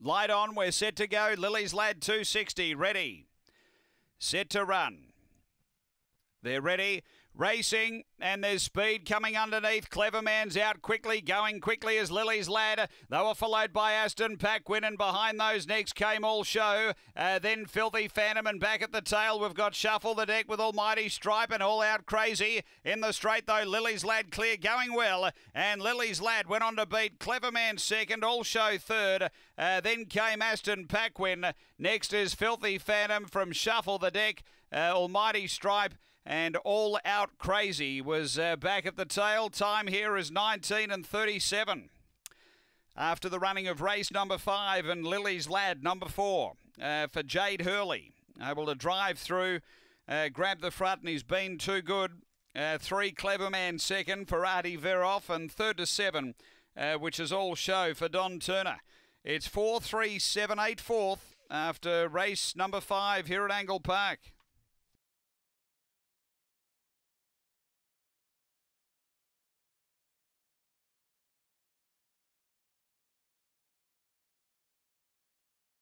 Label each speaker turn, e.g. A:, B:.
A: Light on, we're set to go. Lily's Lad 260, ready. Set to run. They're ready. Racing, and there's speed coming underneath. Clever Man's out quickly, going quickly as Lily's Lad. They were followed by Aston Paquin, and behind those next came All Show. Uh, then Filthy Phantom, and back at the tail, we've got Shuffle the Deck with Almighty Stripe and All Out Crazy. In the straight, though, Lily's Lad clear, going well, and Lily's Lad went on to beat Clever Man second, All Show third. Uh, then came Aston Paquin. Next is Filthy Phantom from Shuffle the Deck, uh, Almighty Stripe and all out crazy was uh, back at the tail. Time here is 19 and 37. After the running of race number five and Lily's Lad number four uh, for Jade Hurley, able to drive through, uh, grab the front, and he's been too good. Uh, three clever man second for Artie Veroff, and third to seven, uh, which is all show for Don Turner. It's four, three, seven, eight, fourth after race number five here at Angle Park.